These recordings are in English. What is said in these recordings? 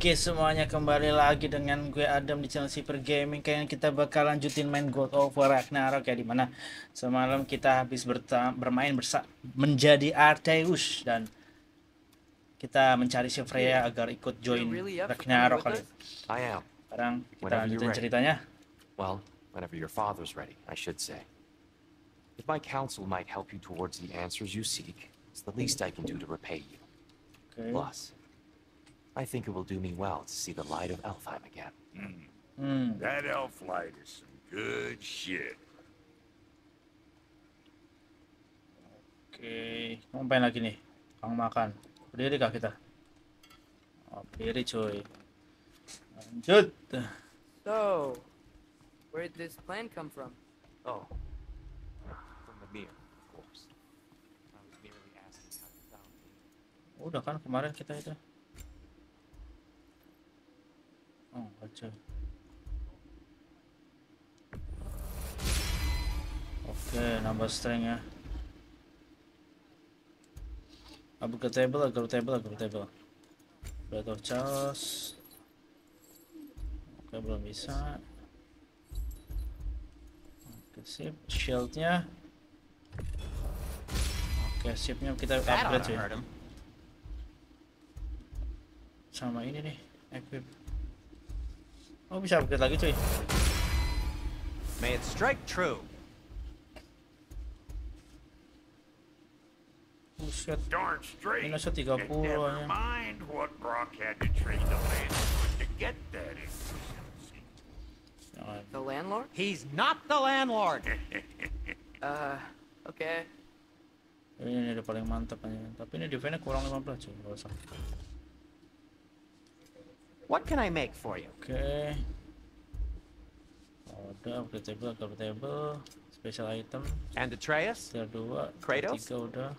Oke semuanya kembali lagi dengan gue Adam di channel Super Gaming. Kayaknya kita bakal lanjutin main God of War Ragnarok ya Di mana semalam kita habis bermain bersa menjadi Arteus Dan kita mencari si Freya agar ikut join Ragnarok kali. Sekarang kita lanjutin ceritanya. Well, whenever your father's ready, I should say. If my counsel might help you towards the answers you seek, it's the least I can do to repay you. Plus, I think it will do me well to see the light of Alfheim again. Hmm That elf light is some good shit. Okay, mau ngapain lagi nih? Kang makan. Berdiri kah kita? Oh, berdiri cuy. Lanjut. So, where did this plan come from? Oh, from the mirror, of course. I was merely asking how you found me. Udah kan kemarin kita itu. Oh, baca. Oke, nambah strength ya. Table, upgrade table, upgrade table. Breath of Chaos. Oke, belum bisa. Oke, sip. Shieldnya. Oke, sipnya kita upgrade ya. sama ini nih equip oh bisa upgrade lagi cuy May it strike true. buset Darn straight. Minusnya 30 And never ya. mind what Brock had to trade the land to get that. The landlord? He's not the landlord. Uh, okay. ini, ini udah paling mantap aja tapi ini defense kurang 15 cuy nggak usah What can I make for you? oke oh, udah upgrade table upgrade table special item And Atreus? tier 2 Kratos? 3 udah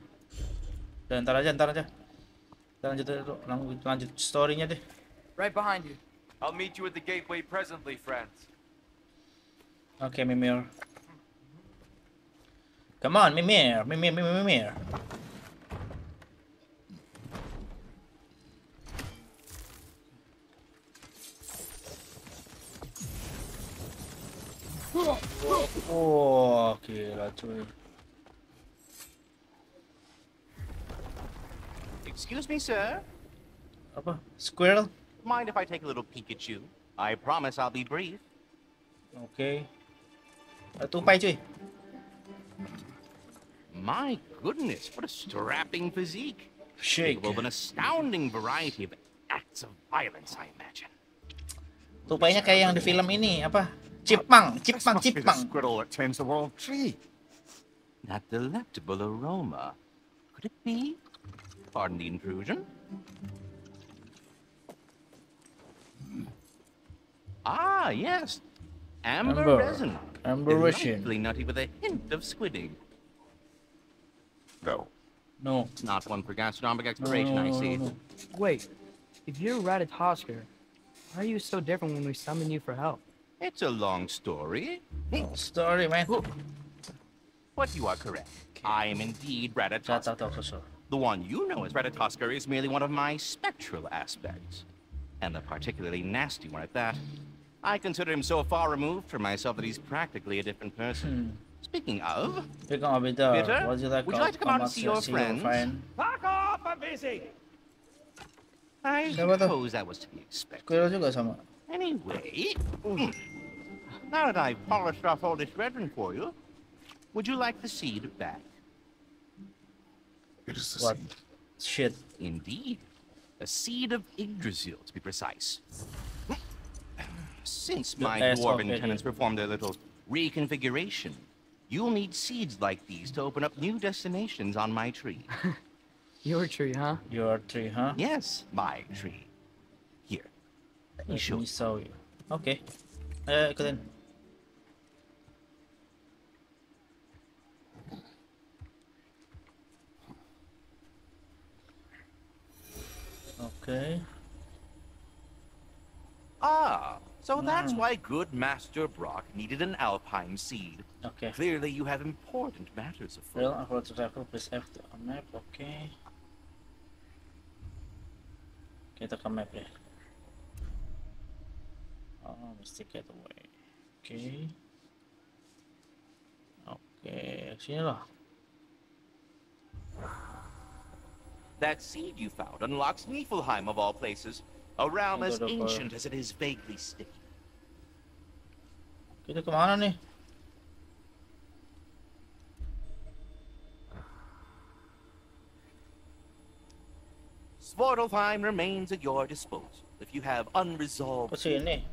udah ntar aja ntar aja kita lanjut lanjut, lanjut storynya deh Right behind you. I'll meet you at the gateway presently, friends. oke Mimir come on Mimir Mimir Mimir Mimir Oh. Excuse me, sir. Apa? Squirrel? Mind if I take a little peek at you? I promise I'll be brief. Okay. Uh, Tupai cuy. My goodness, what a strapping physique. Shake. Of an astounding variety of acts of violence, I imagine. Tupainya kayak yang di film ini, apa? Cipang, This cipang, must be the cipang. squirrel that tends the world tree. That delectable aroma. Could it be? Pardon the intrusion. Ah, yes. Amber, Amber. resin. Amber resin. Delightfully nutty with a hint of squidding. No. No. It's not one for gastronomic No, exploration, no, I see. no, no. Wait, if you're a Ratatoskr, why are you so different when we summon you for help? It's a long story. Long story, man. But you are correct. I am indeed Saya Ratatoskr. tahu tahu. The one you know as Ratatoskr is merely one of my spectral aspects. And a particularly nasty one at that. I consider him so far removed from myself that he's practically a different person. Speaking of, Speaking of it, uh, Peter, would you like, would you like to come out and see your friends? friend? Fuck off, I'm busy. I suppose that was to be expected. Squirrel juga. Anyway, now that I've polished off all this brethren for you, would you like the seed back? It is the What? seed. Shit. Indeed. A seed of Yggdrasil, to be precise. Since my ass dwarven tenants yeah. performed their little reconfiguration, you'll need seeds like these to open up new destinations on my tree. Your tree, huh? Your tree, huh? yes, my tree. Here, let me Let show me you. show you. Oke. Ayo uh, ikutin. Oke. Ah, so that's Mm. why good Master Brok needed an Alpine seed. Oke. Clearly, you have important matters afoot. Well, aku to travel, press F to a map. Oke. Kita ke map ya. Oh, mesti getaway. Oke. Okay. Oke, okay, sini lah. That seed you found unlocks Niflheim of all places, a realm as ancient as it is vaguely sticky. Kita kemana nih? Svartalfheim remains at your disposal if you have unresolved Ke sini.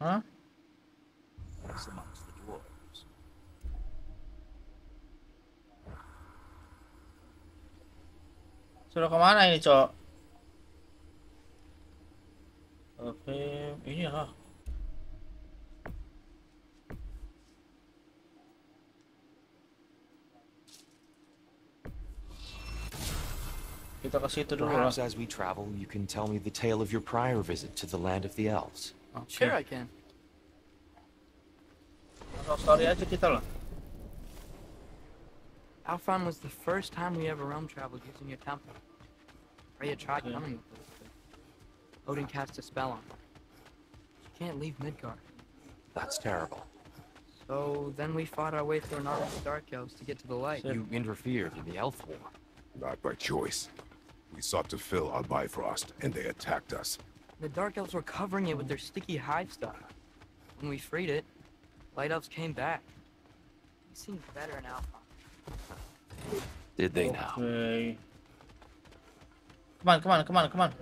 Hah? business Sudah kemana ini, Cok? Oke, ini lah. Kita ke situ dulu. Perhaps as we travel, you can tell me the tale of your prior visit to the land of the elves. Oke. Sure, I can. Langsung story aja kita lah. Alfheim was the first time we ever realm traveled using your temple. Freya tried Okay. coming with us, but Odin cast a spell on her. She can't leave Midgard. That's terrible. So then we fought our way through an army of dark elves to get to the light. You interfered in the elf war. Not by choice. We sought to fill our Bifrost, and they attacked us. The dark elves were covering it with their sticky hive stuff. When we freed it, light elves came back. He seemed better in Alfheim. Did they now? Oke. come on, come on.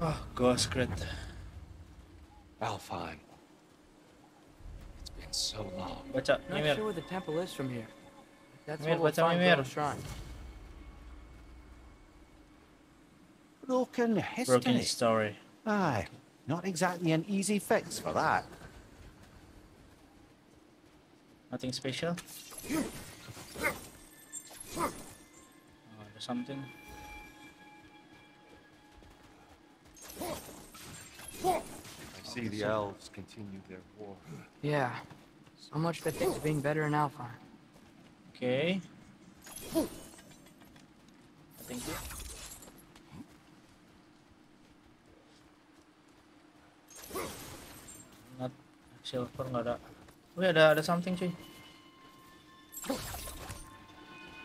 Oh, Ghost Crit. Alfheim. It's been so long. Baca, Not Mimir. sure where the temple is from here. That's Mimir, where we'll baca find Mimir. Groa's shrine. Broken history. Broken Story. Aye, not exactly an easy fix for that. Nothing special. Oh, ada something. I see the elves continue their war. Yeah. So much for things being better in Alfheim. Okay. Thank you. Not silver nggak ada. Wih ada ada something cuy.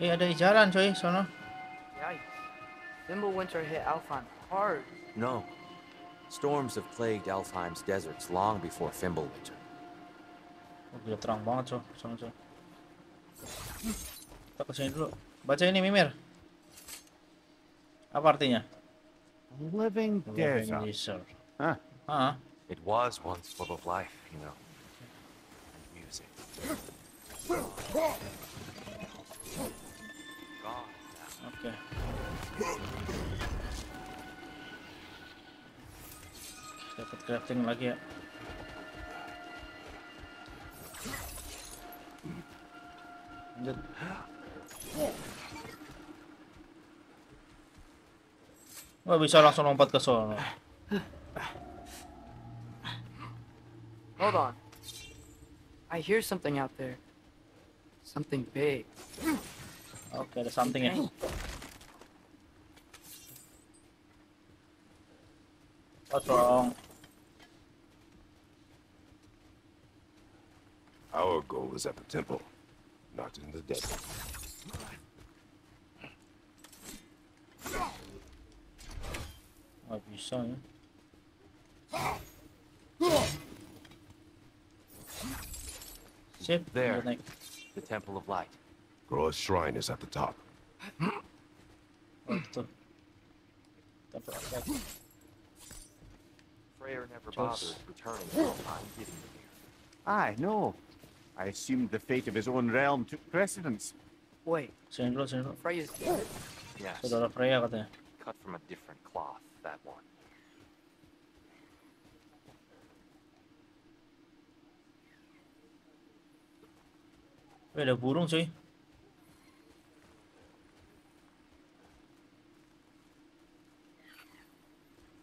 Eh ada jalan cuy sono. Thimblewinter hit Alfheim hard. No. Storms have plagued Alfheim's deserts long before Fimbulwinter. Oh, gila terang banget cuy sono cuy. Kita ke sini dulu. Baca ini Mimir. Apa artinya? Living Living desert. Desert. Huh. Ah, It was once full of life, you know. Dapat crafting lagi ya. Lanjut. Nggak bisa langsung lompat ke sono. Hold on. I hear something out there. Something big. Okay, there's something ya. What's wrong? Our goal is at the temple, not in the desert. Nggak bisa ya. Sip, There. lanjut naik. The Temple of Light. Groa's shrine is at the top. Itu. Kita praktek. Freyr never Just- bothered returning to Alfheim getting you here. Aye, no. I assumed the fate of his own realm took precedence. Wait, Sini dulu, sini dulu. Freya's dead? Yes. Saudara Freya katanya. Cut from a different cloth, that one. Wih, ada burung cuy.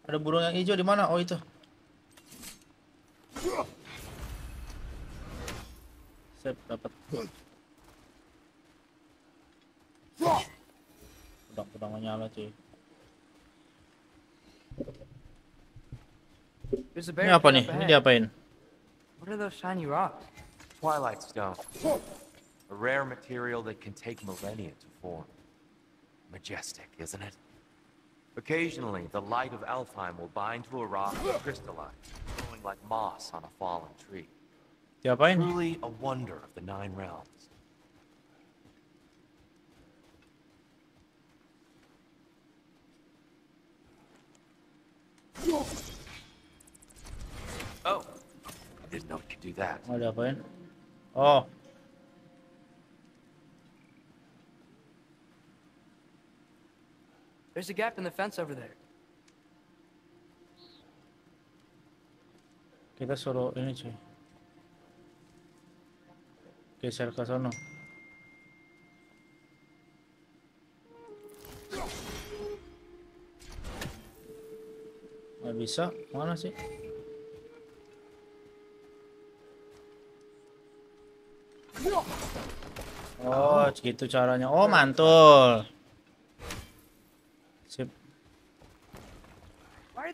Ada burung yang hijau di mana? Oh itu. Sip, dapat. nggak nyala cuy ini apa nih ini diapain What are those shiny rocks? Twilight Stone. A rare material that can take millennia to form. Majestic, isn't it? Occasionally, the light of Alfheim will bind to a rock and crystallize, growing like moss on a fallen tree. Yeah, Truly a wonder of the Nine Realms. Oh, I didn't know it could do that. mau diapain oh There's a gap in the fence over there. kita suruh ini cuy. Geser ke sana nggak bisa. Mana sih? Oh gitu caranya. Oh mantul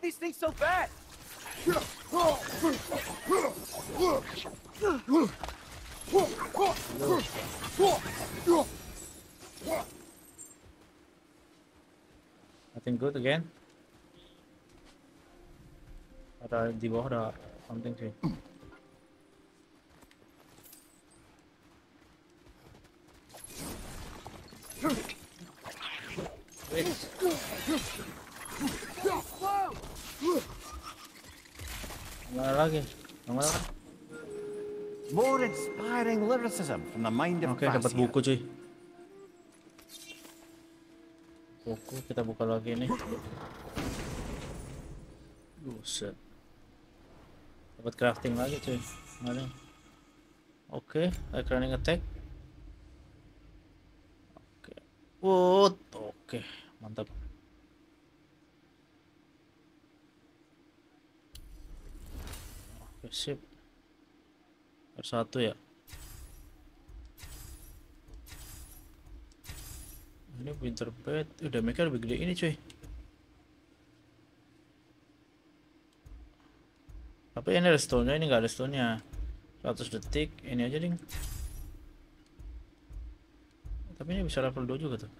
are these things so fast? Nothing good again. Bawah ada something sih. Mana lagi? Mana kan? More inspiring lyricism from the mind of Oke, dapat Basia. buku cuy. Buku kita buka lagi nih. Buset. Dapat crafting lagi cuy. Mana? Oke, like running attack. Oke. Wood. Oke, mantap. Sip. R1 ya. Ini winter bed, udah mereka lebih gede ini cuy. Tapi ini ada stone-nya, ini nggak ada stone-nya. 100 detik, ini aja ding. Tapi ini bisa level 2 juga tuh.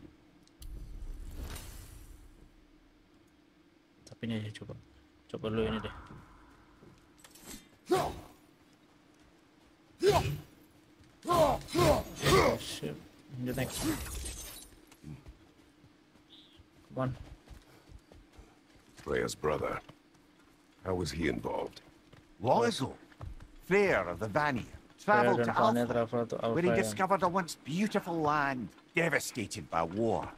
Tapi ini aja coba. Coba dulu ini deh. Oh, shit. The next. Come on. Freya's brother. How was he involved? Long ago, of the Vanir travelled to dan Alpha, where he discovered a once beautiful land devastated by war.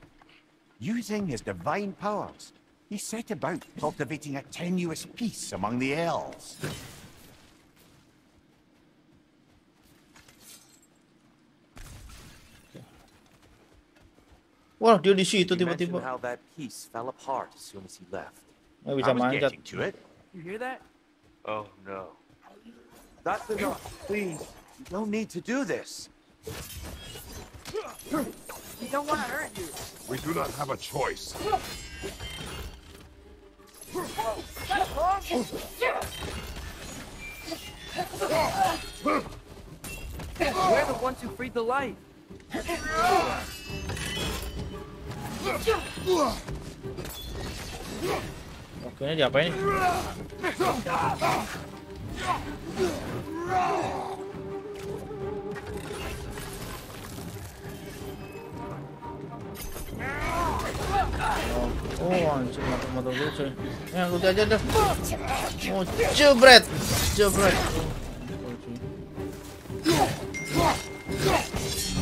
Using his divine powers, he set about cultivating a tenuous peace among the elves. Wah, dia di situ tiba-tiba. how that piece fell apart as soon as he left. Nggak bisa I was manjat. getting to it. You hear that? Oh no. That's enough. Please, you don't need to do this. We don't want to hurt you. We do not have a choice. We're the ones who freed the light. Ini diapain nih? Oh, oh anjir mata-mata gue coy. Ya, udah aja dah. Oh, jebret. Jebret. Oh, cuy.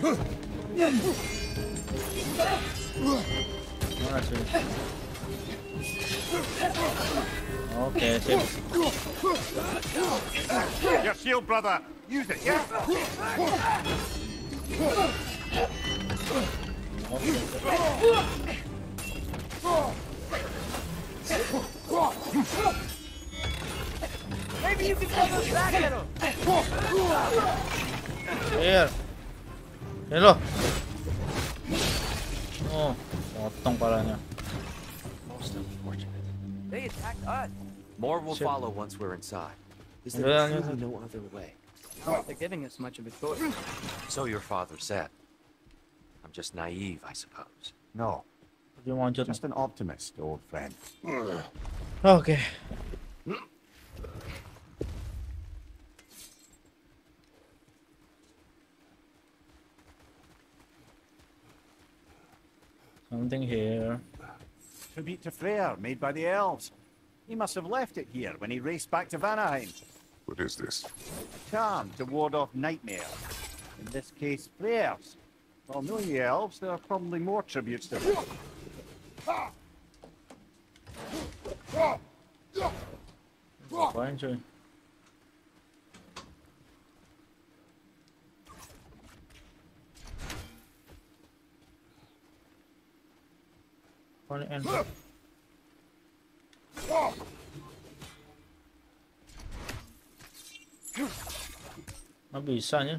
Mana cuy? Oke, sip. Your shield, brother. Use it, yeah? Maybe you can throw those back at him. Here. Ini loh. Oh, potong palanya. Most unfortunate. They attacked us. More will follow once we're inside. Is Yeah, there yeah. truly no other way? Not they're giving us much of a choice. So your father said. I'm just naive, I suppose. No, Dia mau lanjut. just an optimist, old friend. Oke. Something here. Tribute to Freyr, made by the elves. He must have left it here when he raced back to Vanaheim. What is this? Charm to ward off nightmare. In this case, Freyr's. Well, knowing the elves, there are probably more tributes to them. Apaan enter. Nggak bisa nya.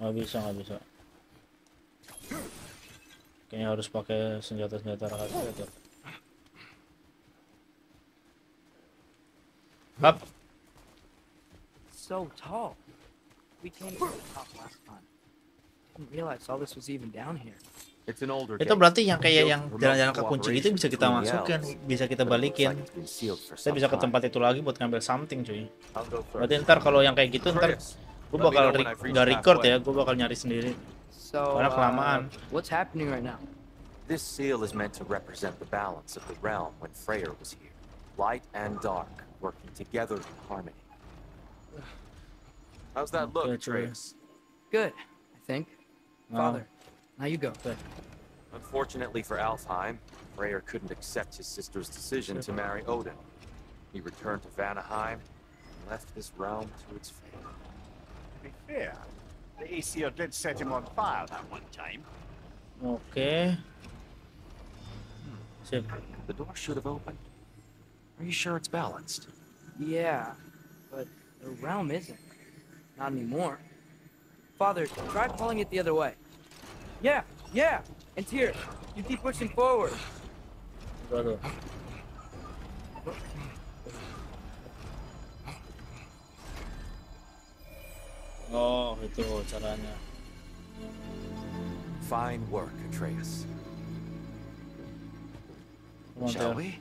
Nggak bisa, nggak bisa. Kayaknya harus pakai senjata-senjata rahasia tuh. Up. So tall. We came to the top last time. Didn't realize all this was even down here. It's an older Itu berarti yang kayak yang jalan-jalan remote kekunci itu bisa kita masukin, bisa kita balikin. Kita some bisa ke tempat itu lagi buat ngambil something cuy. Berarti ntar kalau yang kayak gitu ntar gue bakal re- record ya, gue bakal nyari sendiri. So, Karena uh, kelamaan. what's happening right now? This seal is meant to represent the balance of the realm when Freyr was here. Light and dark working together in harmony. How's that look, Okay. Atreus? Good, I think. No. Father, now you go. Unfortunately for Alfheim, Freyr couldn't accept his sister's decision to marry Odin. He returned to Vanaheim and left this realm to its fate. To be fair, the Aesir did set him on fire that one time. Okay. Sip. The door should have opened. Are you sure it's balanced? Yeah, but the realm isn't. Not anymore. Father, try pulling it the other way. Yeah, yeah. And here, you keep pushing forward. Udah tuh. Oh, itu caranya. Fine work, Atreus. Shall we?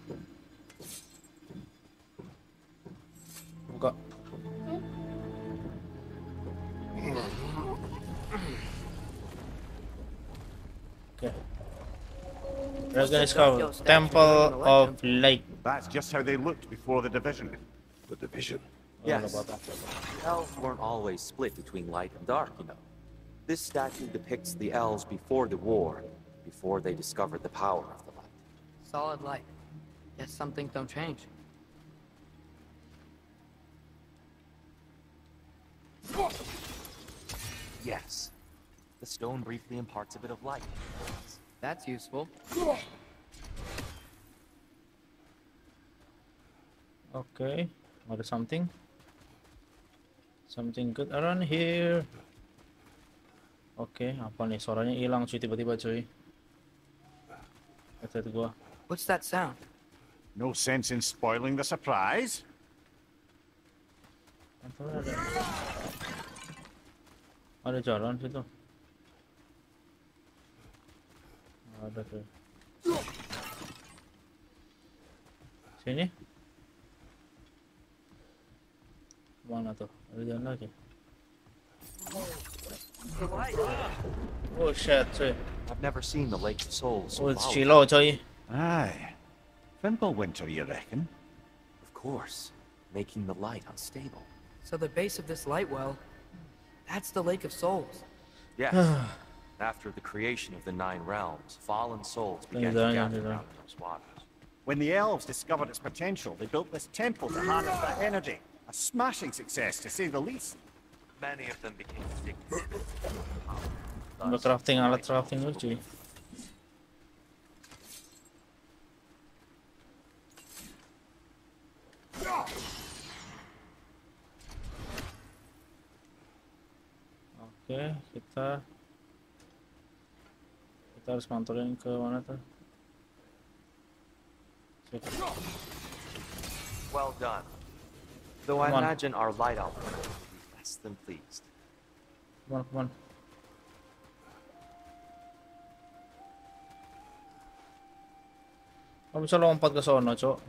Oke. Dragon is covered. Temple of Light. That's just how they looked before the division. The division. Yes. apa-apa. Elves weren't always split between light and dark, you know. This statue depicts the elves before the war, before they discovered the power of the light. Solid light. Guess some things don't change. Yes. The stone briefly imparts a bit of light. That's useful. Okay, what is something. Something good around here. Oke, apa nih? Suaranya hilang cuy tiba-tiba cuy. Headset gua. What's that sound? No sense in spoiling the surprise. Apa ada? Ada jalan situ. Ada tuh. Sini. Mana tuh? Ada jalan lagi. Oh shit, cuy. I've never seen the Lake of Souls so Oh, it's powerful. Shiloh, coy. Aye. Fimbulwinter, you reckon? Of course, making the light unstable. So the base of this light well That's the Lake of Souls. Yes. After the creation of the Nine Realms, fallen souls began to gather around those waters. When the elves discovered its potential, they built this temple to harness that energy. A smashing success, to say the least. Many of them became addicted. Udah crafting alat crafting Oke, kita kita harus mantulin ke mana tuh? Sip. Well done. Though I Come on. imagine our light output will be less than pleased. Come on, come on. Oh, bisa lompat ke sono, Cok.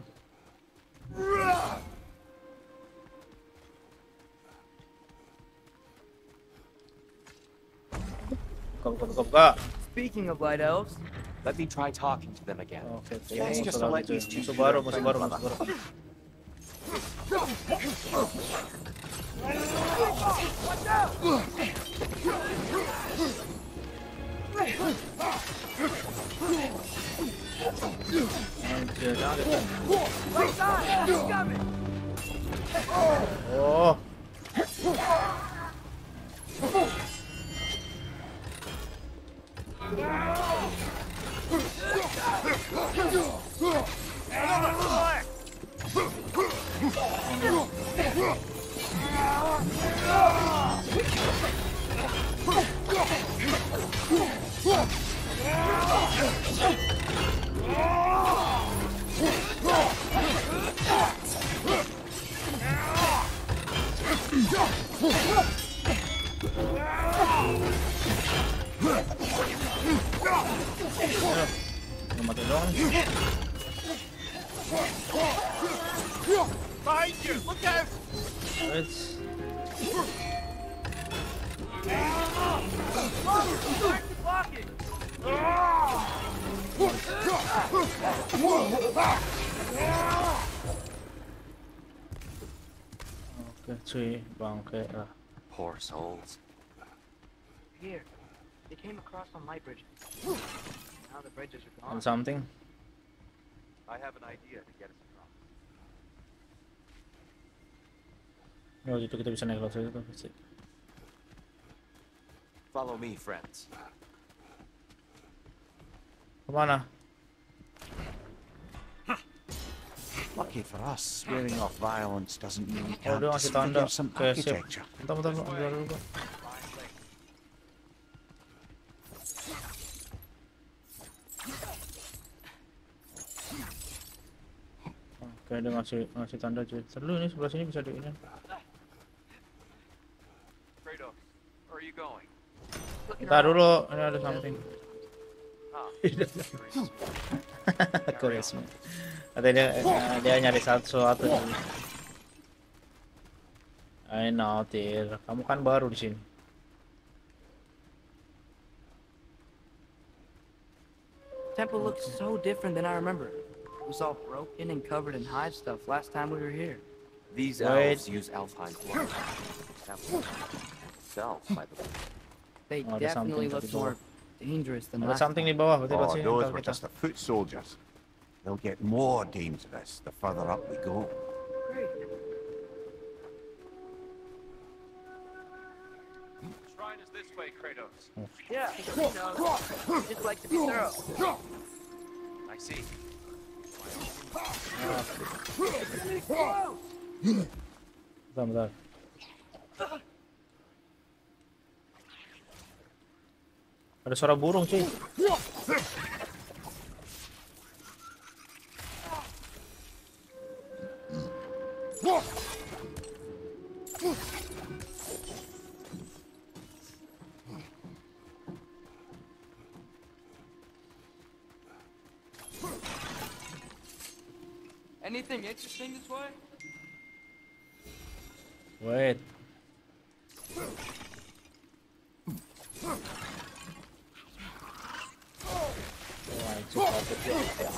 Speaking of light elves, Let me try talking to them again. Oke, oke. Yes, just to let these two Musuh baru, be musuh your baru, friend, musuh baru. Anjir. Oh. Udah cuy, bangke. Uh. Poor souls. here, they came across on light bridges. Now the bridges are And gone. something. I have an idea to get us across. Oh itu kita bisa naik laut itu pasti. Follow me, friends. Kemana? Lucky for us, swearing off violence doesn't mean you Oh can't dia ngasih disfigure some architecture. Bentar bentar bentar bentar dulu. Bang. Dia ngasih ngasih tanda cuy. Terlalu ini sebelah sini bisa di ini. Kratos, where are you going? Bentar dulu, ini ada something. Ah, Koresme. Katanya dia, dia nyari sesuatu. nih. I know, Tyr. Kamu kan baru di sini. Temple looks so different than I remember. It was all broken and covered in hive stuff last time we were here. These Wait. elves use Alpine blood. Temple itself, by the way. They Oh, definitely look more dangerous than Ada last something di time. bawah, Oh, those were just the foot soldiers. They'll get more dangerous the further up we go. Shrine is this way, Kratos. Yeah, you just like to be thorough. I see. Bentar, bentar. Ada suara burung cuy. Anything interesting this way? Wait. Oh, anjir, kaget ya.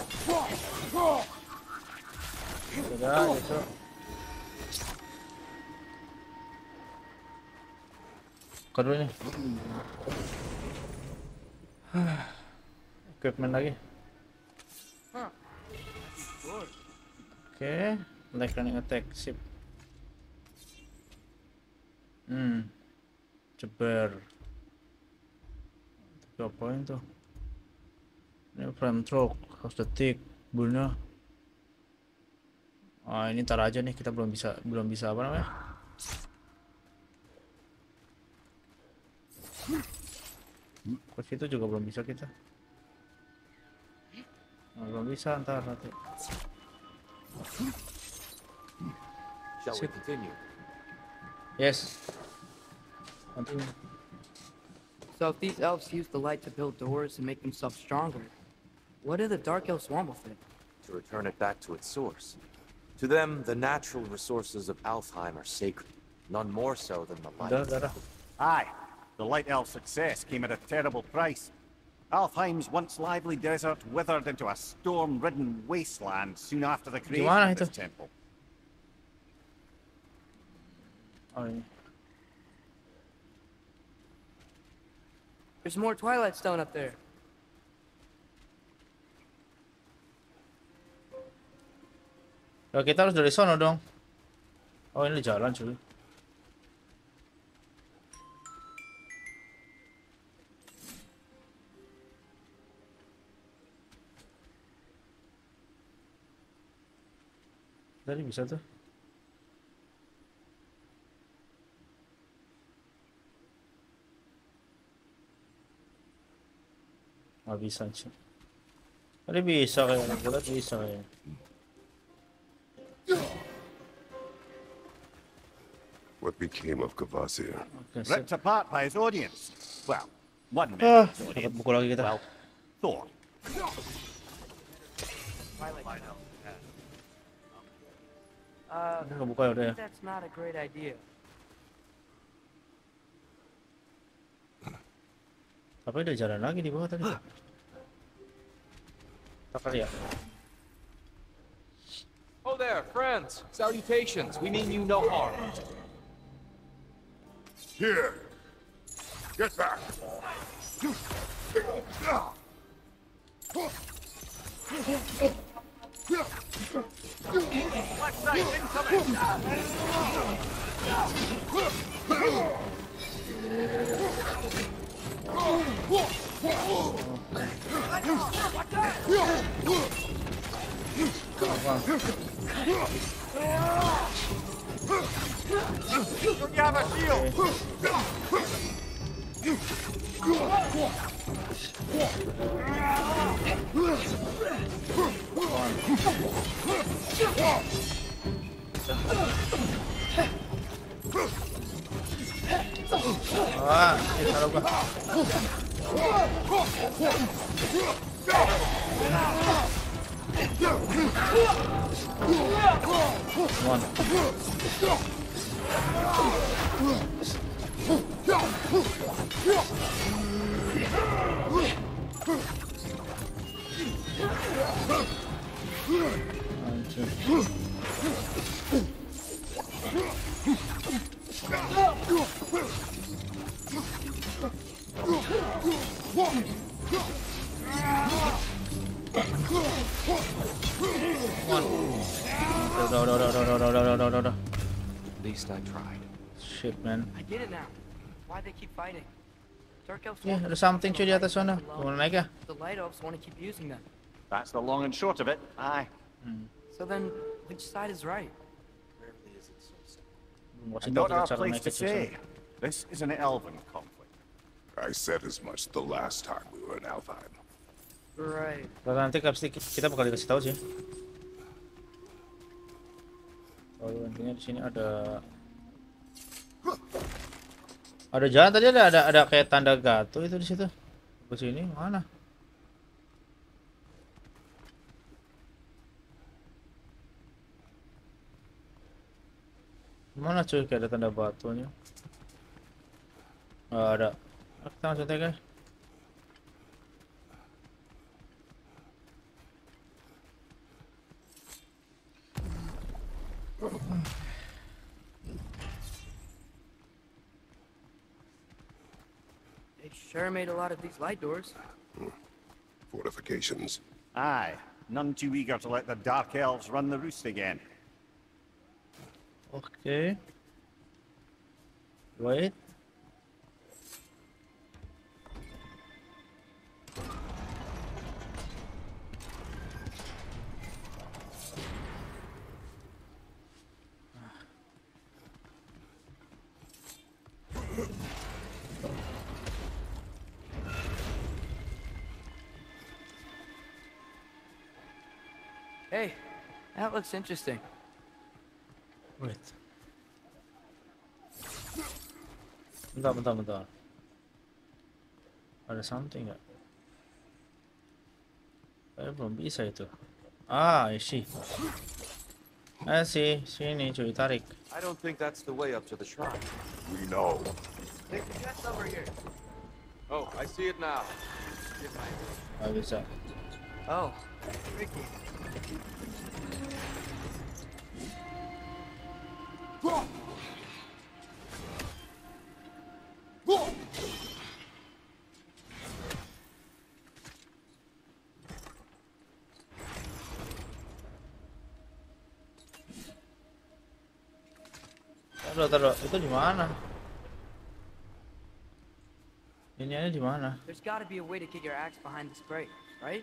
Sudah, Buka dulu nih. Equipment lagi. Oke, like running attack, sip. Hmm, ceber. Tiga poin tuh. Ini frame stroke, harus detik, bullnya. Ah ini ntar aja nih, kita belum bisa belum bisa apa namanya? Ke situ juga belum bisa kita. Nah, belum bisa ntar nanti. Shall we continue? Yes. Continue. So if these elves use the light to build doors and make themselves stronger, what do the dark elves want with it? To return it back to its source. To them, the natural resources of Alfheim are sacred, none more so than the light. Aye, the Light Elf success came at a terrible price. Alfheim's once lively desert withered into a storm-ridden wasteland soon after the creation Gimana of this temple. Oh. There's more Twilight Stone up there. Ya kita harus dari sono dong. Oh ini jalan Kaliteli güzel de. Abi sen için. Hadi bir İsa What became of Kvasir? Ripped apart by his audience. Well, one man. Bu kadar. Well, Thor. Violet. Uh, Udah kebuka ya udah ya. that's not a great idea. Tapi ada jalan lagi di bawah tadi. Tak kali ya. Oh there, friends. Salutations. We mean you no harm. Here! Get back! You have a shield? Ah, que caramba. Mano. Come on. One, two. Udah, udah, udah, udah, udah, udah, udah, udah, udah, udah. At least I tried. Shit, man. I get it now. Why they keep fighting. Dark elves Ya, want ada the something cuy di light atas sana. alone. Mau naik ya? The light elves want to keep using them. That's the long and short of it. Aye. So then, which side is right? Rarely is it so simple. Belum kasih And tahu not our place to say. This is an elven conflict. I said as much the last time we were in Alfheim. Right. Kalau nanti pasti kita bakal dikasih tahu sih. Oh, intinya di sini ada ada jalan tadi ada ada ada kayak tanda gato itu di situ. Ke sini mana? Mana cuy kayak ada tanda batunya? Nggak ada. Kita langsung tag ya. They sure made a lot of these light doors. Fortifications. Aye, none too eager to let the Dark Elves run the roost again. Okay. Wait. That looks interesting. Wait. Bentar, bentar, bentar. Ada something nggak? Saya belum bisa itu. Ah, I see. I see. Sini cuy, tarik. I don't think that's the way up to the shrine. We know. There's a chest over here. Oh, I see it now. Nggak bisa. Oh, tricky. Taruh, taruh. Itu di mana? Ini ada di mana? There's gotta be a way to get your axe behind this crate, right?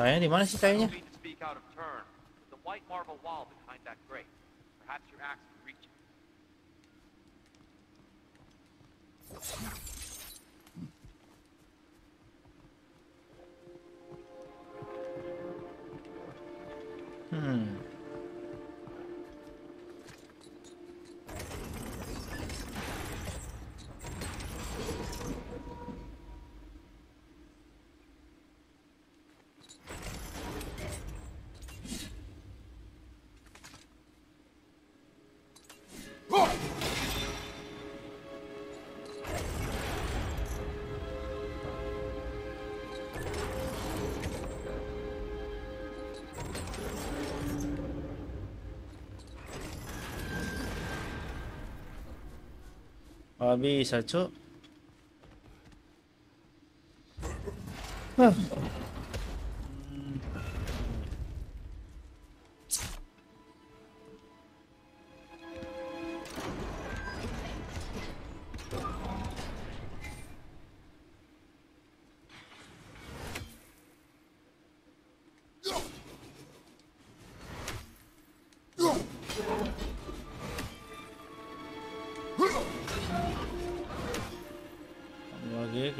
Sayangnya di mana sih kayaknya? Gak bisa.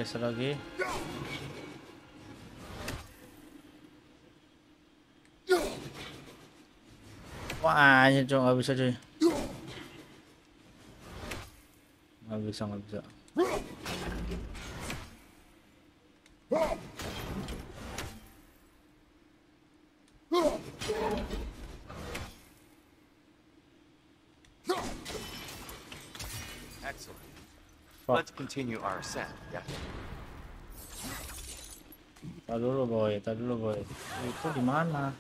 Geser lagi. Wah, anjir cok, bisa cuy. Nggak bisa, nggak bisa. Continue our ascent. Yeah. Tar dulu boy, tar dulu boy. Itu di mana?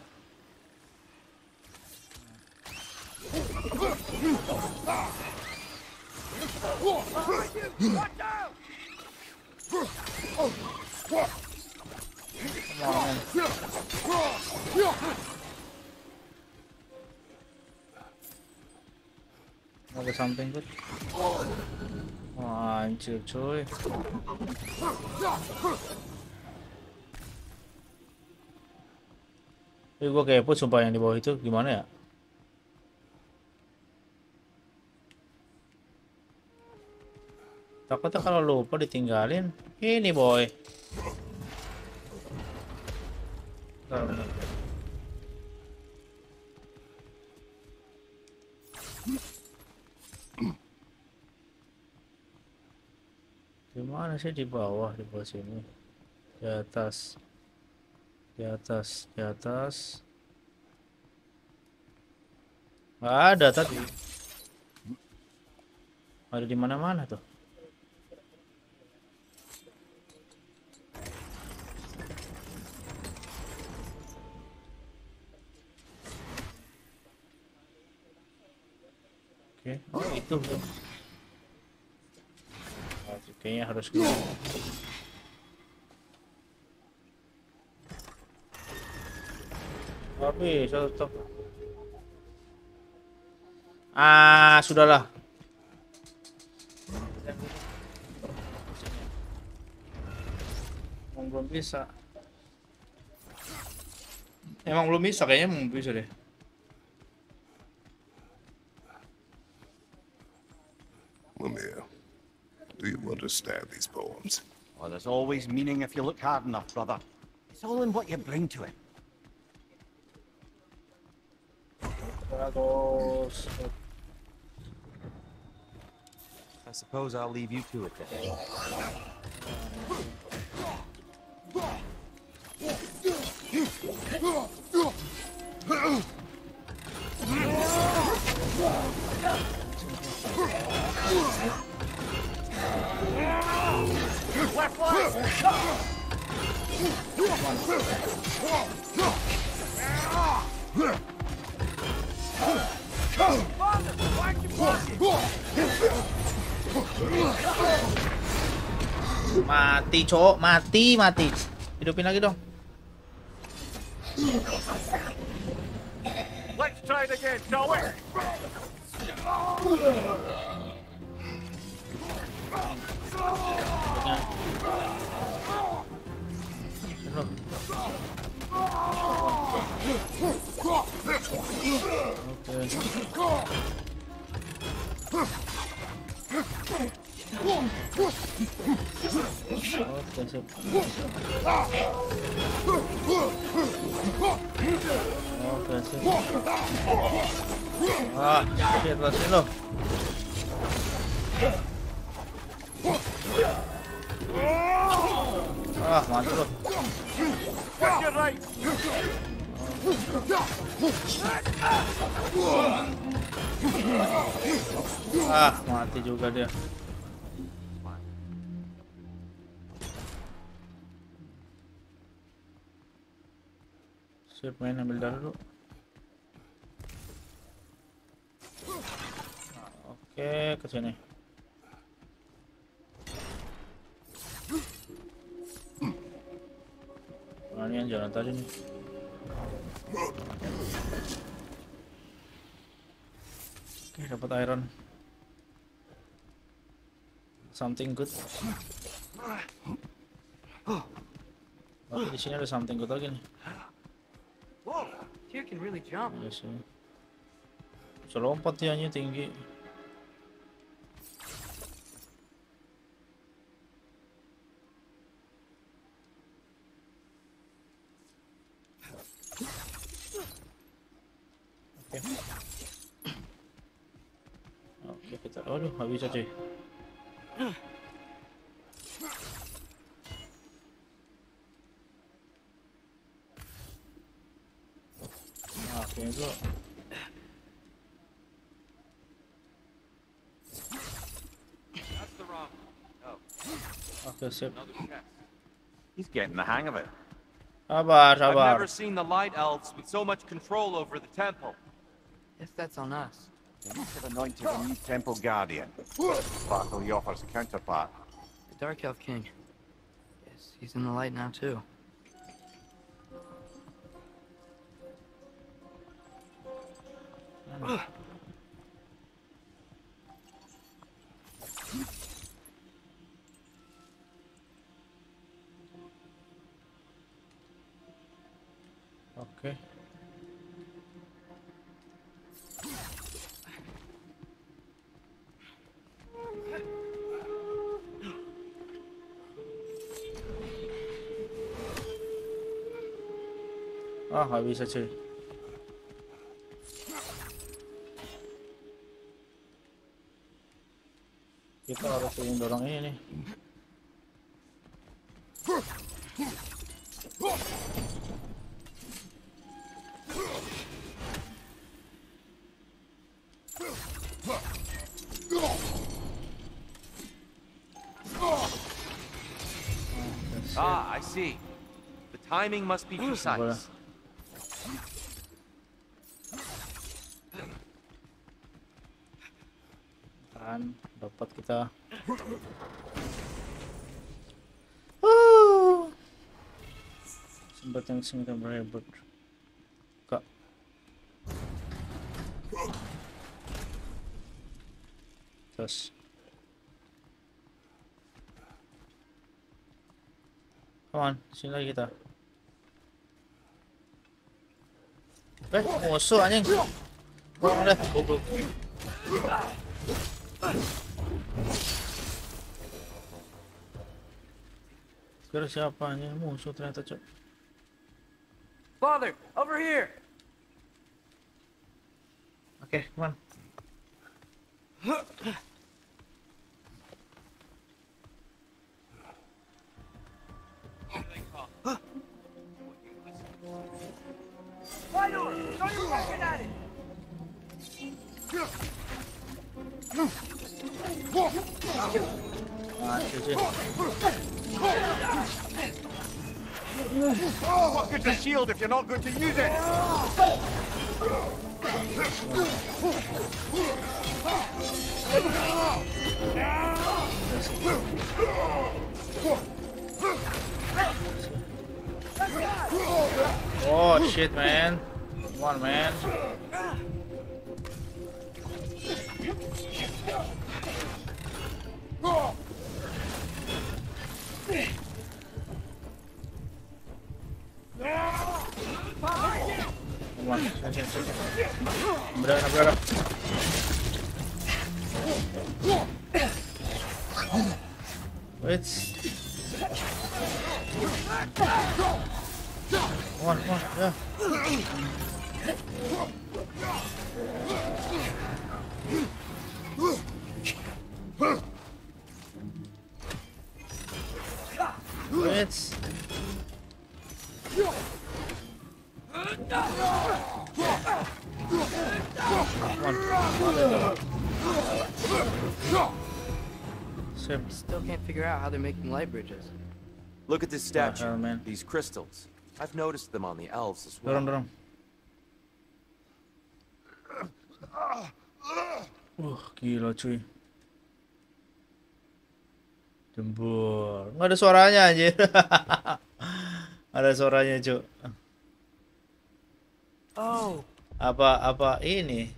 Ada something good? Wah, anjir cuy. Tapi gue kepo sumpah yang di bawah itu gimana ya? Takutnya kalau lupa ditinggalin. Ini boy. Bentar, bentar. Sih di bawah di bawah sini? Di atas. Di atas, di atas. Nggak ada tadi. Ada di mana-mana tuh. Oke, oh itu. Kayaknya harus gitu. Tapi satu top. Ah, sudahlah. Emang belum bisa. Emang belum bisa kayaknya belum bisa deh. Understand these poems? Well, there's always meaning if you look hard enough, brother. It's all in what you bring to it. I suppose I'll leave you to it then. Mati, mati, mati. Hidupin lagi dong. Let's try it again, shall we? Oke, sip. Oke, sip. Ah, shit, lepasin lo. Ah, mati lo. Get your right. Ah, mati juga dia. Sip, main ambil darah dulu. Oke, ke sini. Nah, ini yang jalan tadi nih. Oke, dapat iron. Something good. Oke, di sini ada something good lagi nih. Jump. Iya. Bisa lompat tinggi. Oke. Oke, kita. Aduh, nggak bisa cuy. Oke, itu. That's the wrong. Oh, Oke, sip. another. He's getting the hang of it. Sabar, I've never seen the Light Elves with so much control over the temple. Guess that's on us. They must have anointed a new temple guardian. Sparkle Yoffer's counterpart. The Dark Elf King. Yes, he's in the light now too. Oke. Ah, nggak bisa Kita harus dorong ini nih. Ah, I see. The timing must be precise. Kita Uh. sempat yang singkat terus Come on, sini lagi kita. Eh, musuh anjing. Buang deh. Kira siapa anjing musuh ternyata, Cok. Father, over here! Oke, come on. Shield if you're not going to use it? Oh shit, man. Come on, man. Come Berada, berada. Wait. Come on, come on, yeah. Look at this statue. These crystals. I've noticed them on the elves as well. Dorong, dorong. Wah, gila cuy. Jembur. Nggak ada suaranya anjir. ada suaranya, cuy. Oh, Apa apa ini?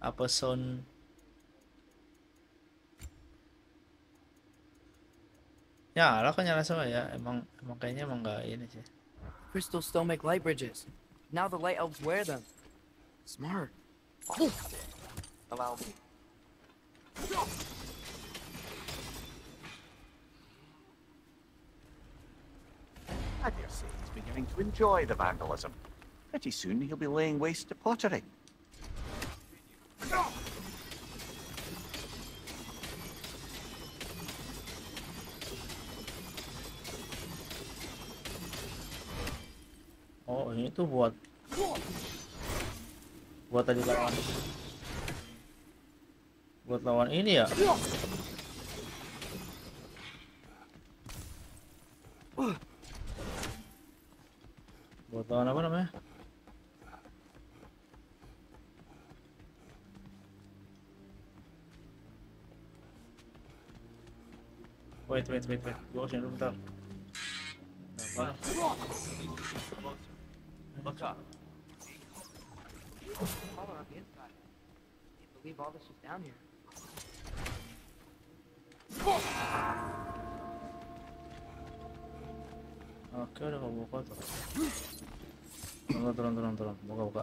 Apa sound Nyala kok nyala semua ya. Emang emang kayaknya emang nggak ini sih. crystals still make light bridges. Now the light elves wear them. Smart. Oh. Allow me. I dare say he's beginning to enjoy the vandalism. Pretty soon he'll be laying waste to pottery. Oh, ini tuh buat buat tadi lawan buat lawan ini ya. Buat lawan apa namanya? Wait, wait, wait, wait. Gua ke sini dulu bentar. Apa? Look up. Color on the inside. Can't believe all this is down here. Oke udah kau buka tuh. Turun turun turun turun. Buka buka.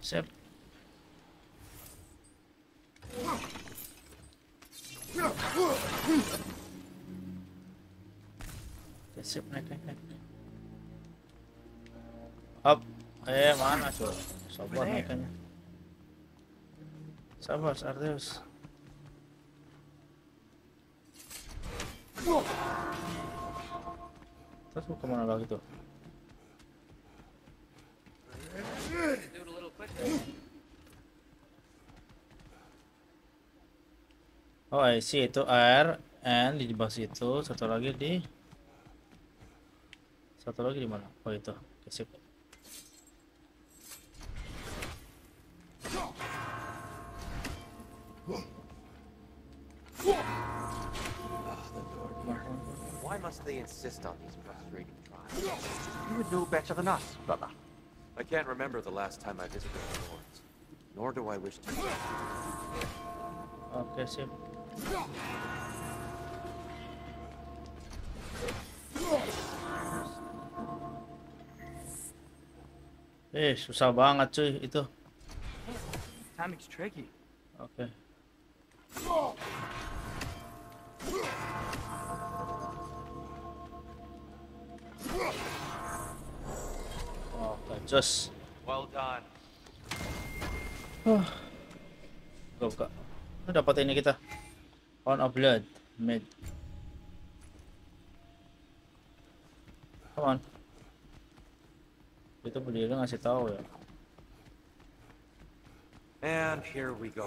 Sip. Oke, sip naik naik naik. Up. Eh mana cuy? Sabar naikannya. Sabar Ardeus. Terus mau ke mana lagi tuh? Oh I see itu air and di bawah situ satu lagi di satu lagi di mana oh itu oke sip Why must they insist on these frustrating trials? You would know better than us, brother. I can't remember the last time I visited the Lords. Nor do I wish to. oke sip Eh, susah banget cuy itu. Timing's tricky. Oke. Oke, jos. Well done. Buka, buka. Oh, dapat ini kita. On of blood. Mid. Come on. Itu berdiri ngasih tahu ya. And here we go.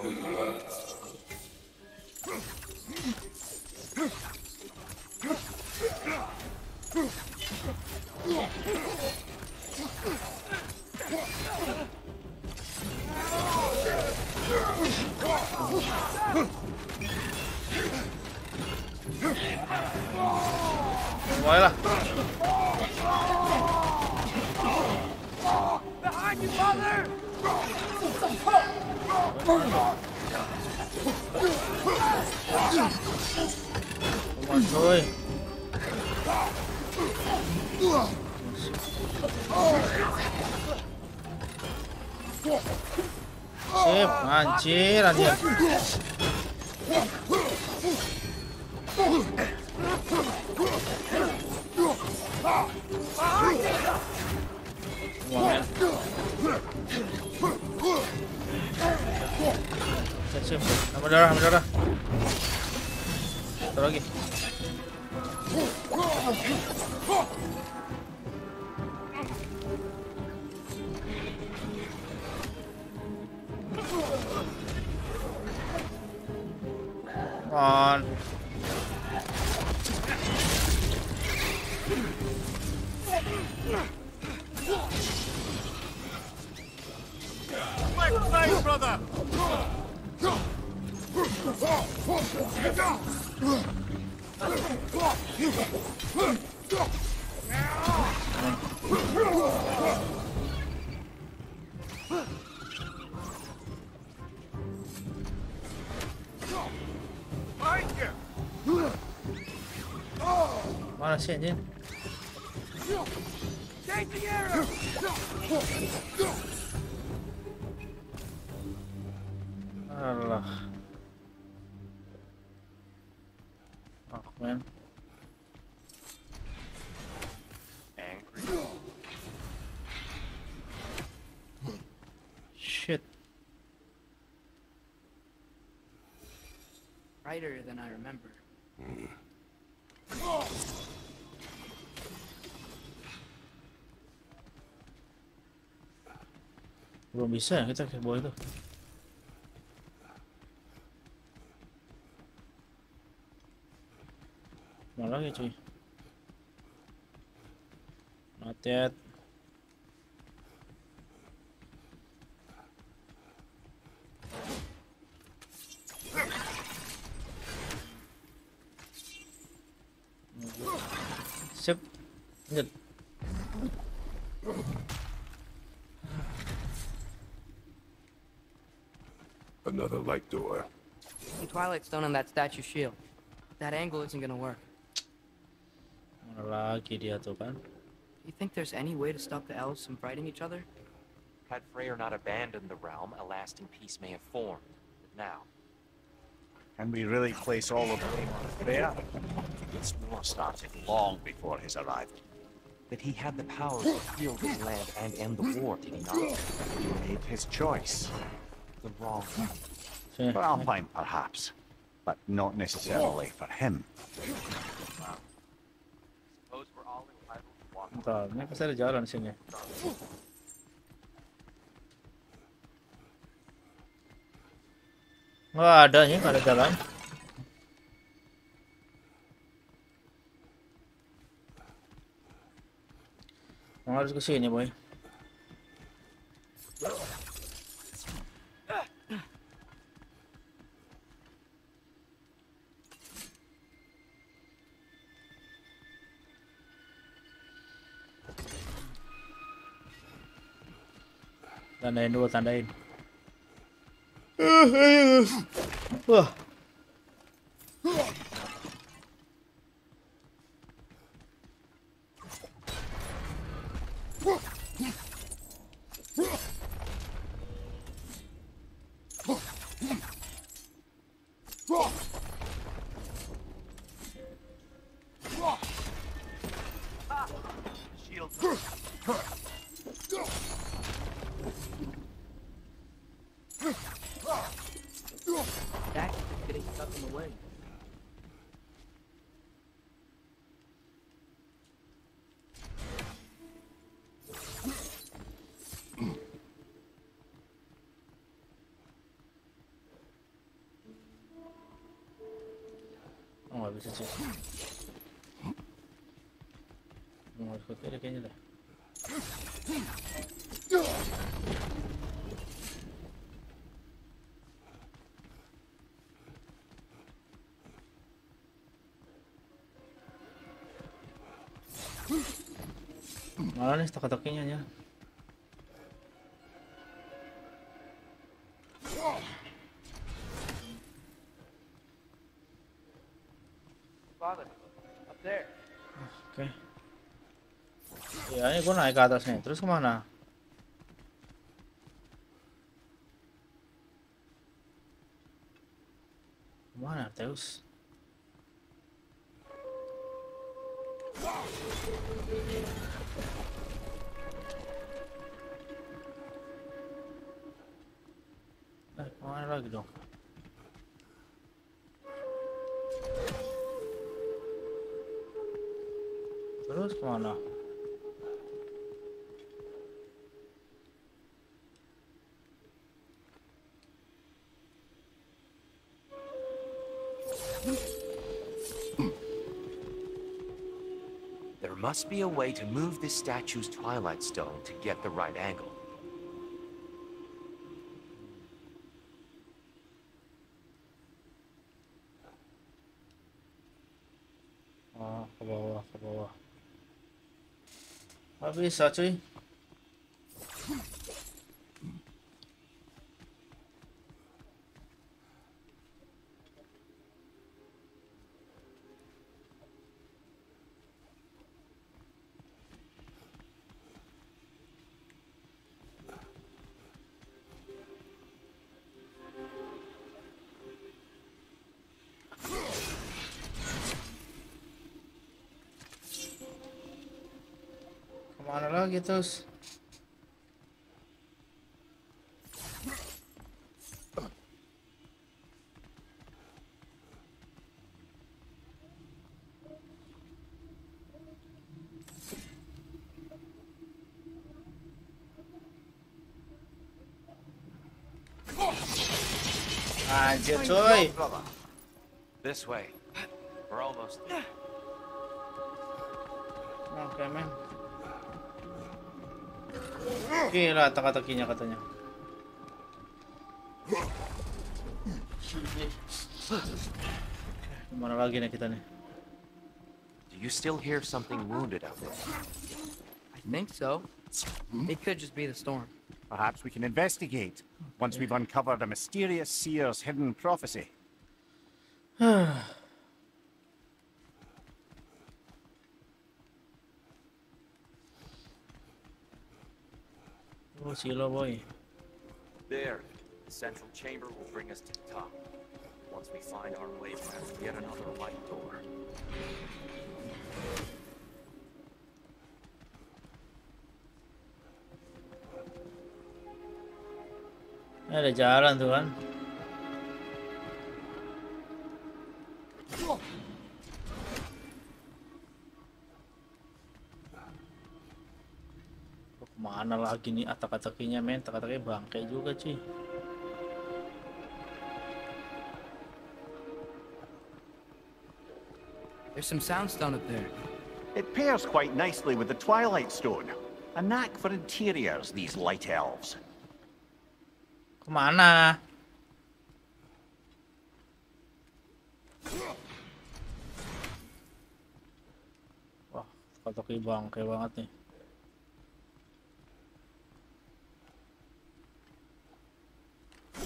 Sip, anjir, anjir. Mana sih anjing? Take the arrow! Alah. Oh, man. Angry. Shit. Brighter than I remember. Hmm. Belum bisa ya kita ke bawah itu. Mana lagi cuy? Not yet. Twilight Stone on that statue shield. That angle isn't gonna work. Mana lagi dia tuh kan? Do you think there's any way to stop the elves from fighting each other? Had Freyr not abandoned the realm, a lasting peace may have formed. But now, Can we really place all of the blame on Freyr? This war started long before his arrival. but he had the power to heal his land and end the war, did he not? He made his choice. The wrong one. Sini. For Alfheim, perhaps, but not necessarily for him. Bentar, ini ada. Nggak ada nih, nggak ada jalan. Harus ke sini, boy. Tandain dulu, tandain. Wah. Shield. Nggak bisa sih. Oh, harus ke kiri kayaknya dah. Malah nih teka-tekinya ya. Ini gue naik ke atas nih. Terus ke mana? Ke mana Teus? Must be a way to move this statue's Twilight Stone to get the right angle. Oh, ke bawah, ke bawah. Nggak bisa cuy. Kemana lagi terus? Anjir coy. This way. Gila teka-tekinya katanya. Kemana lagi nih kita nih? Do you still hear something wounded out there? I think so. It could just be the storm. Perhaps we can investigate once we've uncovered a mysterious seer's hidden prophecy. silo boy. There. The central chamber will bring us to the top. Once we find our way past yet another light door. Ada jalan tuh Ke mana lagi nih atak-atakinya men? Atak-ataknya bangke juga cuy. There's some soundstone up there. It pairs quite nicely with the Twilight Stone. A knack for interiors, these light elves. Ke mana? Wah, kotoki bangke banget nih. Nggak bisa, cuy.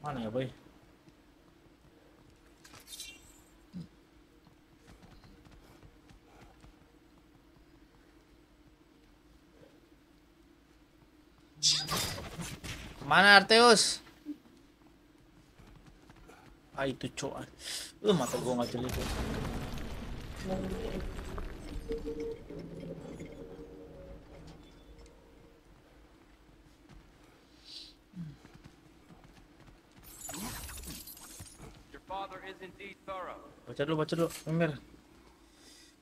Mana ya, boy? Mana Arteus? Ah itu cowok. Uh mata gua nggak jeli tuh. Baca dulu, baca dulu, Emir.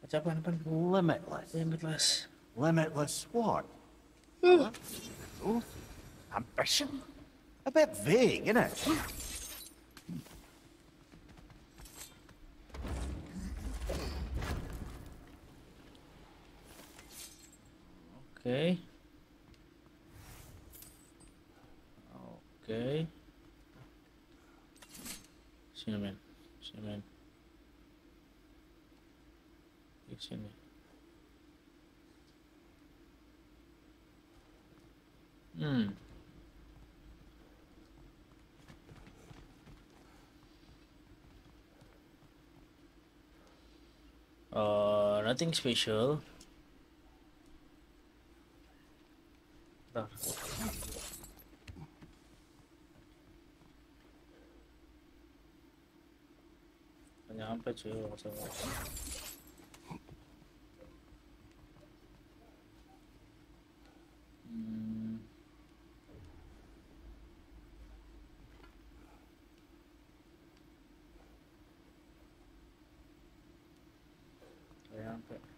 Baca apa, apa? Limitless. Limitless. Limitless what? What? Oh, ambition? A bit vague, isn't it? Sini men, sini men. Di sini. Hmm. Uh, nothing special. Bentar. Nggak nyampe cuy kalau nggak salah. Hmm. Nggak nyampe. Nggak nyampe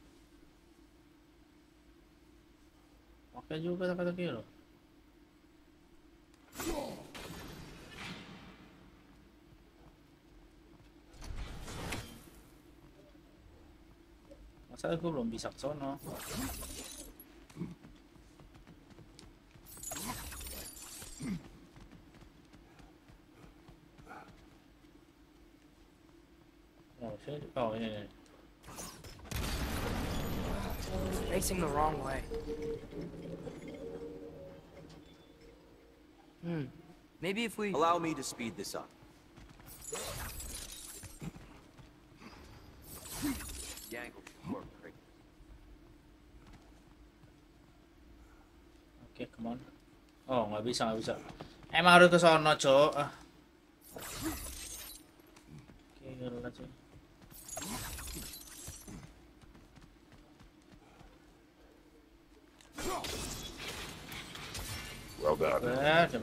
Pakai juga kata-kata loh. Masalah gue belum bisa ke sono. Oh, sini. Oh, ini, ini. Facing the wrong way. Hmm. Maybe if we. Allow me to speed this up. The angle should work great. Oke, come on. Oh, nggak bisa, nggak bisa. Emang harus ke sono, uh, cok.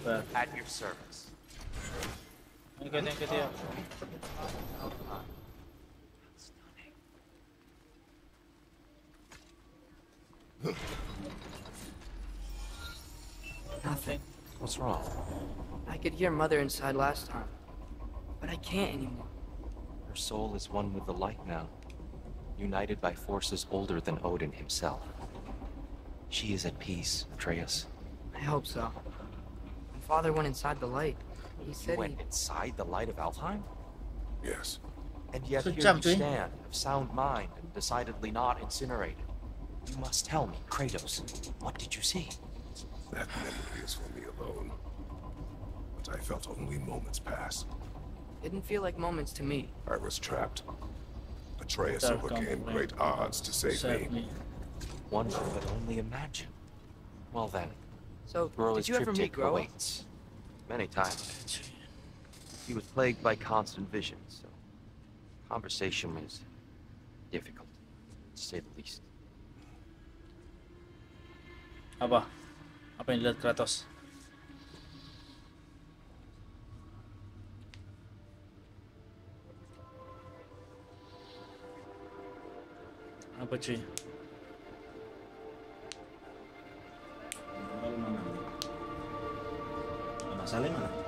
Cepat, cepat. At your service. Thank you, thank you, Tyr. Nothing. What's wrong? I could hear Mother inside last time, but I can't anymore. Her soul is one with the light now, united by forces older than Odin himself. She is at peace, Atreus. I hope so. When Father went inside the light, he You said went he... inside the light of Alfheim? Yes. And yet So here jump, you stand, of sound mind and decidedly not incinerated. You must tell me, Kratos, what did you see? That memory is for me alone. But I felt only moments pass. Didn't feel like moments to me. I was trapped. Atreus Dark overcame great odds to save Save me. me. One could only imagine. Well then, So, Broly's did you ever triptych meet Groa? Many times. He was plagued by constant visions, so conversation was difficult, to say the least. Apa? Apa yang dilihat Kratos? Apa cuy? Masalahnya mana? Ah.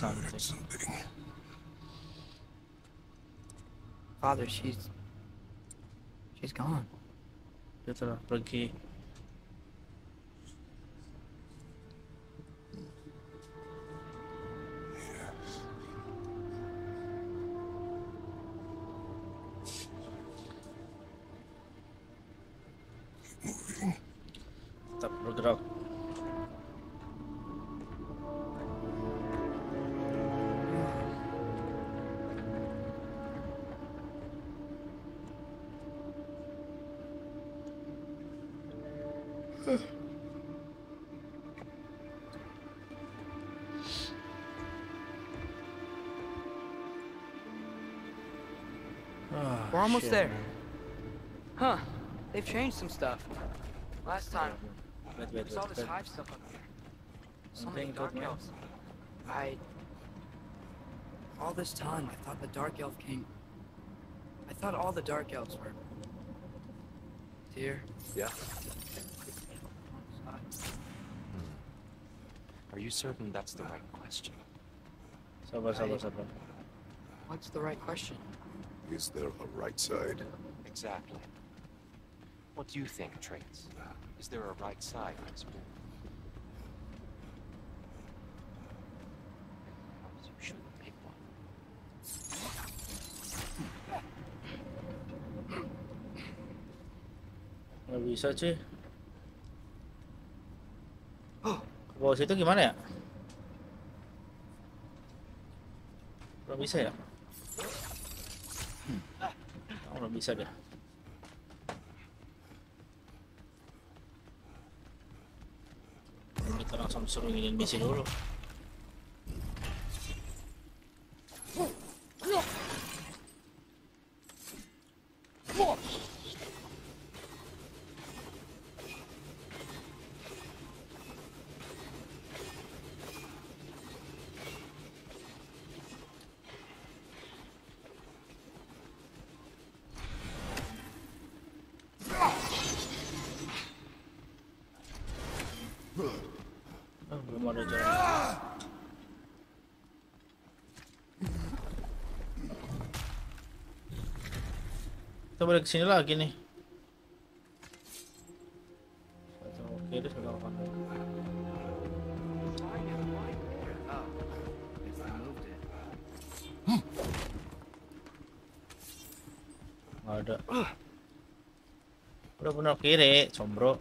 Heard something. Something. Father, she's. She's gone. We're almost there. Huh. They've changed some stuff. Last time, Wait, wait, there's all this hive stuff up there. So many Something dark good, elves. I... All this time, I thought the dark elf king... I thought all the dark elves were... Dear. Yeah? Hmm. Are you certain that's the right question? Sabar, sabar, sabar. What's the right question? Is there a right side? Exactly. What do you think, Atreus? Is there a right side to this war? Perhaps you should pick one. Nggak bisa cuy. Ke oh! bawah situ gimana ya? Belum bisa ya? Belum bisa deh. Kita langsung suruh nginin misi dulu. Oh, belum ada jalan. Kita balik ke sini lagi nih. Kanan. Nggak ada. Udah bener kiri, combro.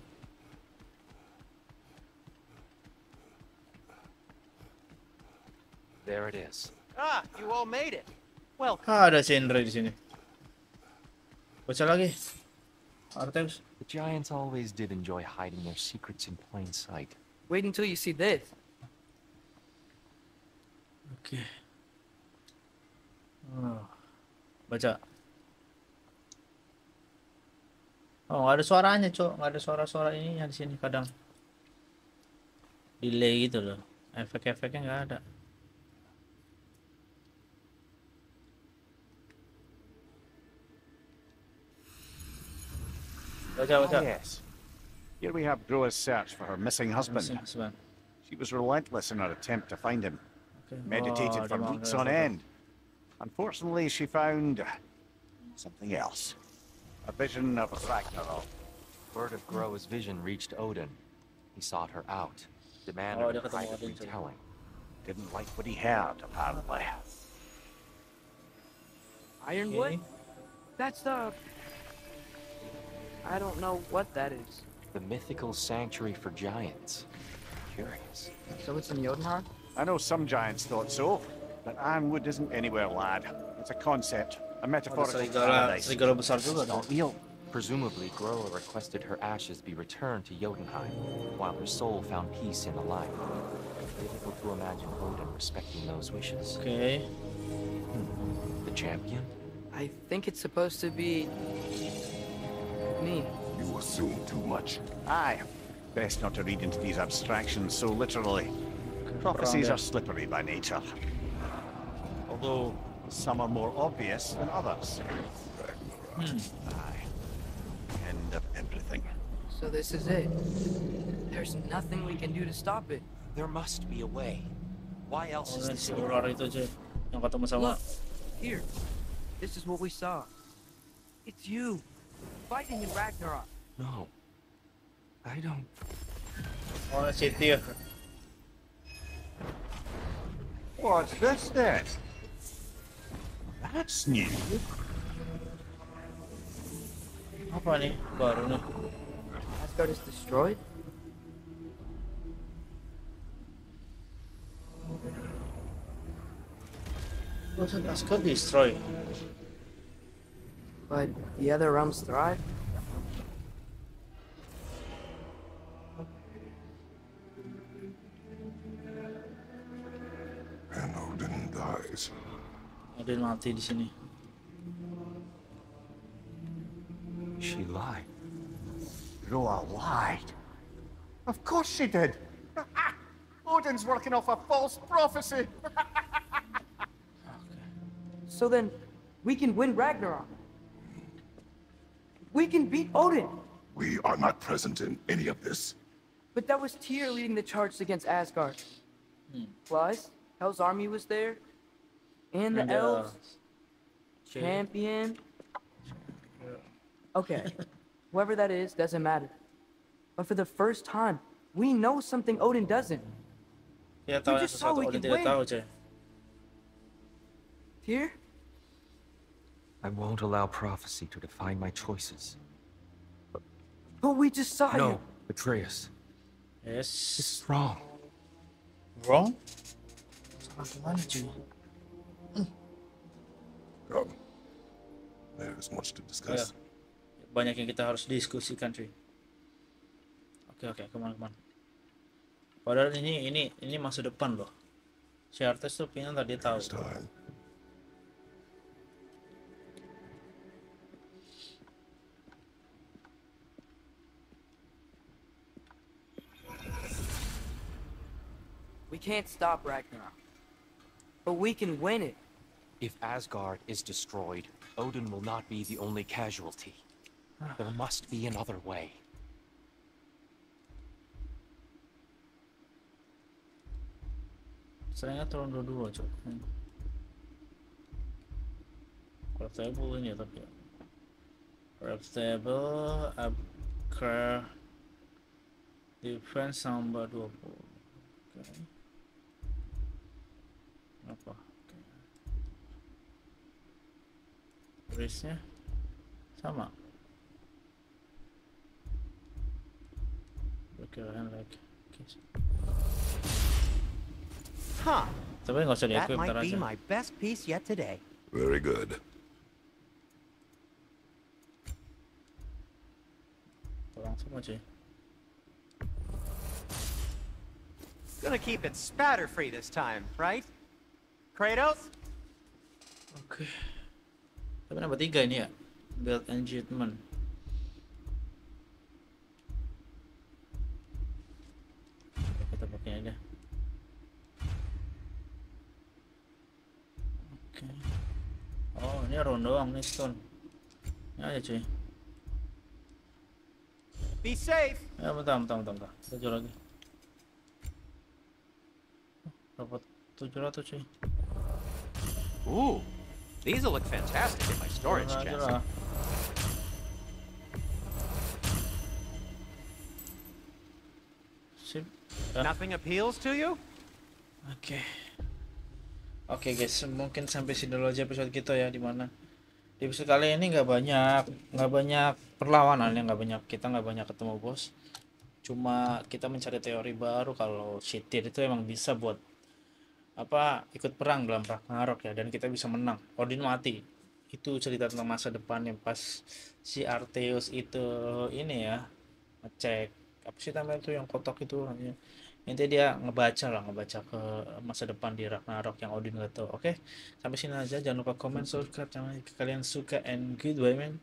There it is. Ah, you all made it. Well, Ah, ada Sindri di sini. Baca lagi. Artemis. The giants always did enjoy hiding their secrets in plain sight. Wait until you see this. Oke. Oh. Baca. Oh, nggak ada suaranya, Cok. Nggak ada suara-suara ini di sini kadang. Delay gitu loh. Efek-efeknya nggak ada. Baca, baca. Ah, yes. Here we have Groa's search for her missing husband. Masih, sebentar. She was relentless in her attempt to find him. Oke. Meditated Oh, for weeks on end. Unfortunately, she found uh, something else. A vision of Ragnarok. Word of Groa's vision reached Odin. He sought her out, demanded Oh, a private Odin retelling. Didn't like what he heard, apparently. Ironwood? Okay. That's the. I don't know what that is. The mythical sanctuary for giants. Curious. So it's in Jotunheim? I know some giants thought so, but Ironwood isn't anywhere, lad. It's a concept, a Ada metaphorical serigala, paradise. serigala besar. Not real. Presumably, Groa requested her ashes be returned to Jotunheim, while her soul found peace in the light. Difficult to imagine Odin respecting those wishes. Oke. Hmm. The champion? I think it's supposed to be. Me. You assume too much. Aye. Best not to read into these abstractions so literally. Prophecies are slippery by nature. Although some are more obvious than others. Ragnarok. Aye. End of everything. So this is it. There's nothing we can do to stop it. There must be a way. Why else Oh, is this si here? ular itu aja yang Look, here. This is what we saw. It's you, fighting in Ragnarok. No. I don't. Oh, si Tyr. What's this then? That's new. Apa nih? Baru nih. Asgard is destroyed? Wasn't Asgard destroy? But the other realms thrive? And Odin dies. Odin mati di sini. She lied. Groa lied. Of course she did. Odin's working off a false prophecy. So then, we can win Ragnarok. We can beat Odin. We are not present in any of this. But that was Tyr leading the charge against Asgard. Plus, Hell's army was there. And the And, uh, elves. si- Champion. Okay. Whoever that is doesn't matter. But for the first time, we know something Odin doesn't. Dia tahu just saw we Odin could win. tahu, cuy. Tyr? I won't allow prophecy to define my choices. But we just saw you. No, Atreus. Yes. This is wrong. Wrong? Salah gimana, cuy? Come. There is much to discuss. Banyak yang kita harus diskusikan, cuy. Oke, oke, kemana-kemana. Padahal ini ini ini masa depan loh. Si artis tuh pintar dia tahu. It's time. We can't stop Ragnarok. But we can win it. If Asgard is destroyed, Odin will not be the only casualty. There must be another way. Sayangnya turun dua-dua, cuy. Hmm. Portable ini ya tapi ya. Portable, upgrade, defense tambah 20. Oke. Apa? Oke. Risknya sama. Kirain lagi. Oke. Huh. Tapi nggak usah That di-equip might be aja. my best piece yet today. Very good. Langsung aja. Gonna keep it spatter free this time, right? Kratos? Oke. Tapi nambah tiga ini ya. Build engagement. Kita pakai aja. Oke. Oh, ini round doang nih stone. Ini aja cuy. Be safe. Ya bentar, bentar, bentar, bentar. Kita jual lagi. Dapat 700 cuy. Ooh, these will look fantastic in my storage chest. Ah. Nothing appeals to you? Oke. Oke guys, mungkin sampai sini dulu aja episode kita ya di mana di episode kali ini nggak banyak nggak banyak perlawanan ya nggak banyak kita nggak banyak ketemu bos cuma kita mencari teori baru kalau Shitir itu emang bisa buat apa ikut perang dalam Ragnarok ya dan kita bisa menang. Odin mati. Itu cerita tentang masa depannya pas si Arteus itu ini ya ngecek apa sih namanya itu yang kotak itu namanya intinya dia ngebaca lah ngebaca ke masa depan di Ragnarok yang Odin gak tahu. Oke sampai sini aja. Jangan lupa komen subscribe channel kalian suka and goodbye man